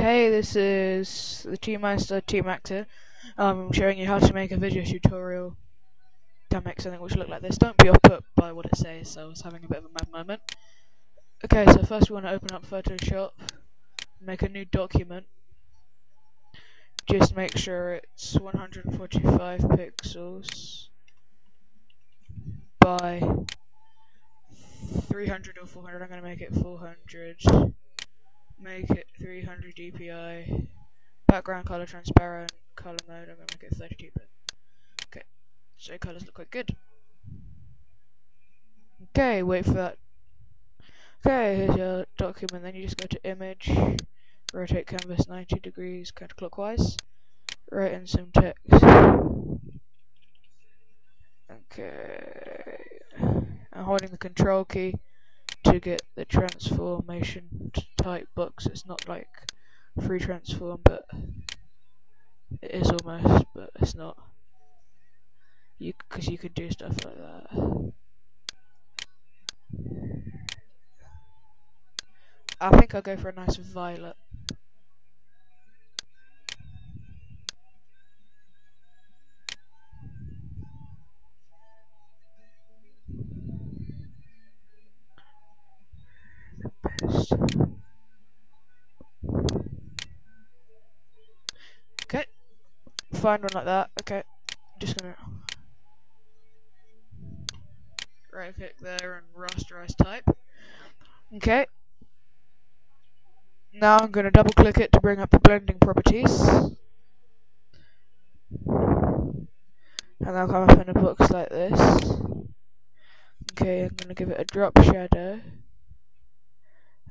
Hey, this is the Team Master Team Actor. Um, I'm showing you how to make a video tutorial that makes something which look like this. Don't be put by what it says, so I was having a bit of a mad moment. Okay, so first we want to open up Photoshop, make a new document. Just make sure it's 145 pixels by 300 or 400. I'm going to make it 400 make it 300 dpi, background color transparent, color mode, I'm to make it 32 bit. Okay, so colors look quite good. Okay, wait for that. Okay, here's your document, then you just go to image, rotate canvas 90 degrees counterclockwise, write in some text. Okay, I'm holding the control key to get the transformation type box. It's not like free transform, but it is almost, but it's not. You because you can do stuff like that. I think I'll go for a nice violet. Find one like that. Okay, just gonna right click there and rasterize type. Okay. Now I'm to double click it to bring up the blending properties. And they'll come up in a box like this. Okay, I'm to give it a drop shadow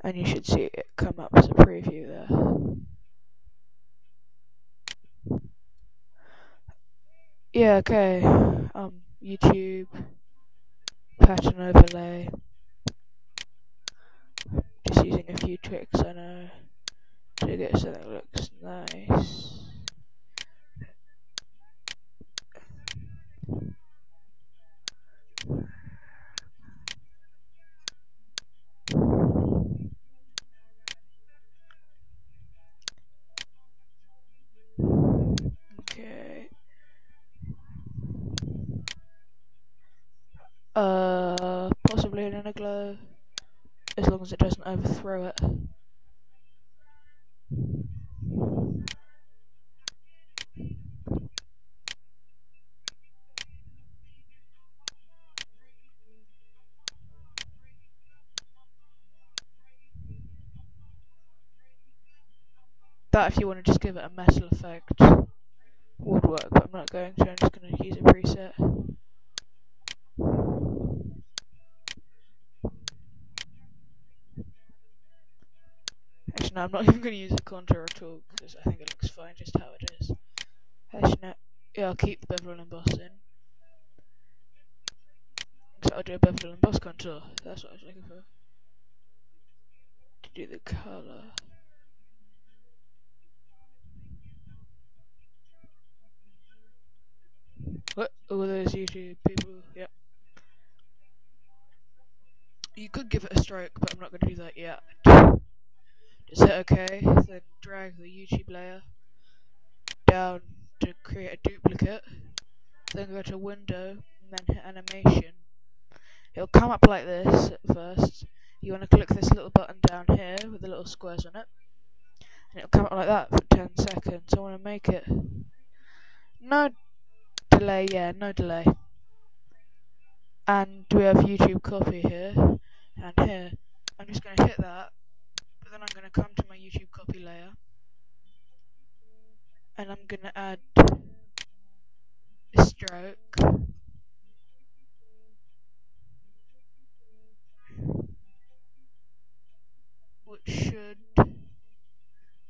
and you should see it come up as a preview there. Yeah, okay. Um, YouTube, pattern overlay. Just using a few tricks I know to get something that looks nice. Possibly an inner glow, as long as it doesn't overthrow it. That if you want to just give it a metal effect would work, but I'm not going to, I'm just going to use a preset. I'm not even going to use a contour at all because I think it looks fine just how it is. No, yeah, I'll keep the bevel and emboss in. So I'll do a bevel and emboss contour. That's what I was looking for. To do the colour. What? All those YouTube people, yep. You could give it a stroke, but I'm not going to do that yet. Just hit OK, then drag the YouTube layer down to create a duplicate, then go to Window, and then hit Animation. It'll come up like this at first. You want to click this little button down here with the little squares on it, and it'll come up like that for 10 seconds. I want to make it no delay, yeah, no delay. And we have YouTube copy here and here. I'm just going to hit that then I'm going to come to my YouTube copy layer and I'm going to add a stroke which should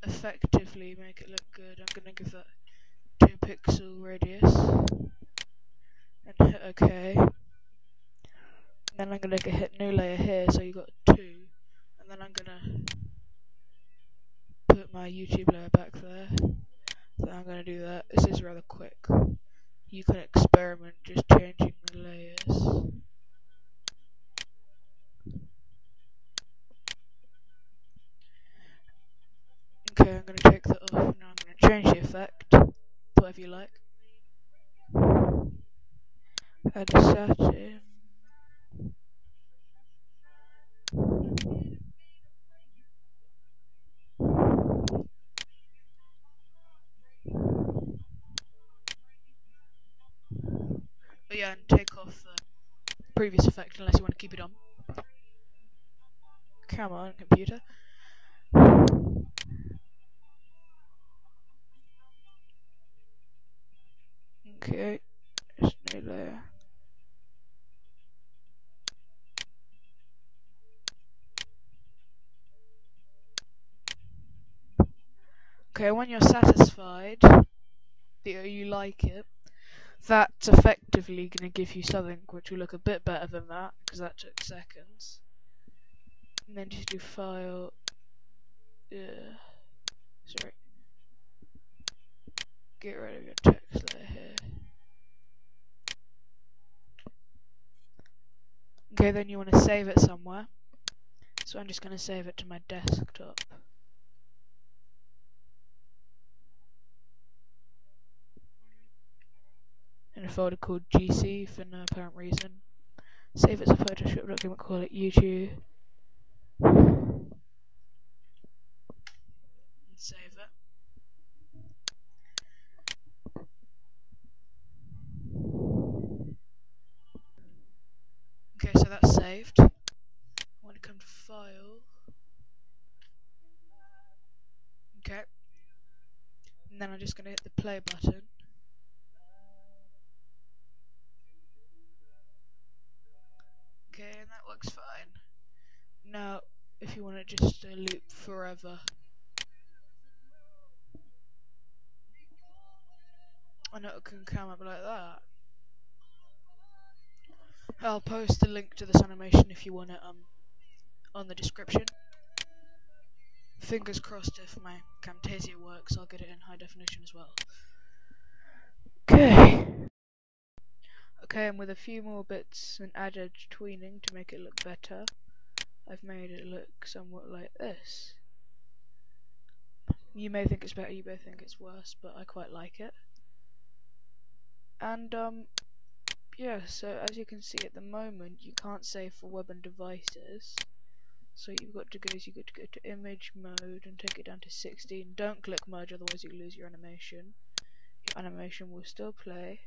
effectively make it look good. I'm going to give that 2 pixel radius and hit OK. Then I'm going to hit new layer here so you've got 2 and then I'm to put my YouTube layer back there. So I'm going to do that. This is rather quick. You can experiment just changing the layers. Okay, I'm to take that off. Now I'm to change the effect whatever you like. Add a satin. Yeah, and take off the previous effect unless you want to keep it on. Come on, computer. Okay, there's no layer. Okay, when you're satisfied that you like it, that's effectively going to give you something which will look a bit better than that, because that took seconds. And then just do file, uh, sorry, get rid of your text layer here. Okay, then you want to save it somewhere. So I'm just going to save it to my desktop. A folder called GC for no apparent reason. Save it as a Photoshop document, call it YouTube. And save it. Okay, so that's saved. I want to come to File. Okay. And then I'm just going to hit the play button. Looks fine. Now, if you want to just uh, loop forever. And it can come up like that. I'll post a link to this animation if you want it um, on the description. Fingers crossed if my Camtasia works, I'll get it in high definition as well. Okay. And with a few more bits and added tweening to make it look better, I've made it look somewhat like this. You may think it's better, you may think it's worse, but I quite like it. And, um, yeah, so as you can see at the moment, you can't save for web and devices. So you've got to go, you've got to go to image mode and take it down to 16. Don't click merge, otherwise you lose your animation. Your animation will still play.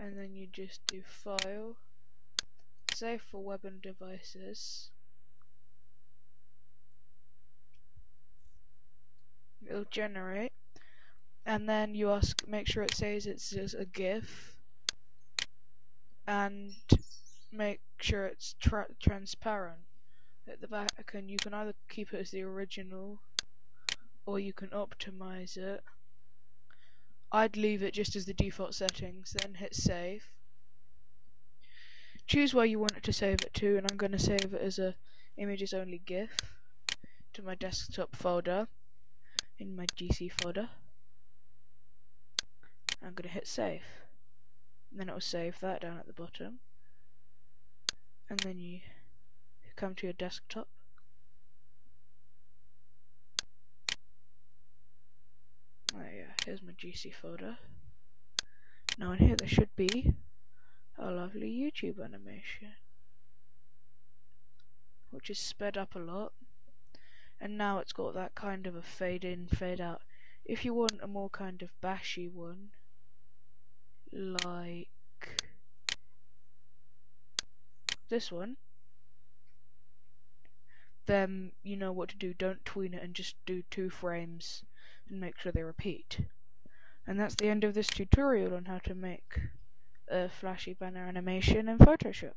And then you just do file. Save for web and devices. It'll generate. And then you ask make sure it says it's just a GIF. And make sure it's tra transparent. At the back and you can either keep it as the original or you can optimize it I'd leave it just as the default settings, then hit save. Choose where you want it to save it to, and I'm going to save it as a images only GIF to my desktop folder in my GC folder. I'm going to hit save. And then it will save that down at the bottom. And then you come to your desktop Oh yeah, here's my GC folder. Now in here there should be a lovely YouTube animation. Which is sped up a lot. And now it's got that kind of a fade in, fade out. If you want a more kind of bashy one, like this one, then you know what to do. Don't tween it and just do two frames and make sure they repeat. And that's the end of this tutorial on how to make a flashy banner animation in Photoshop.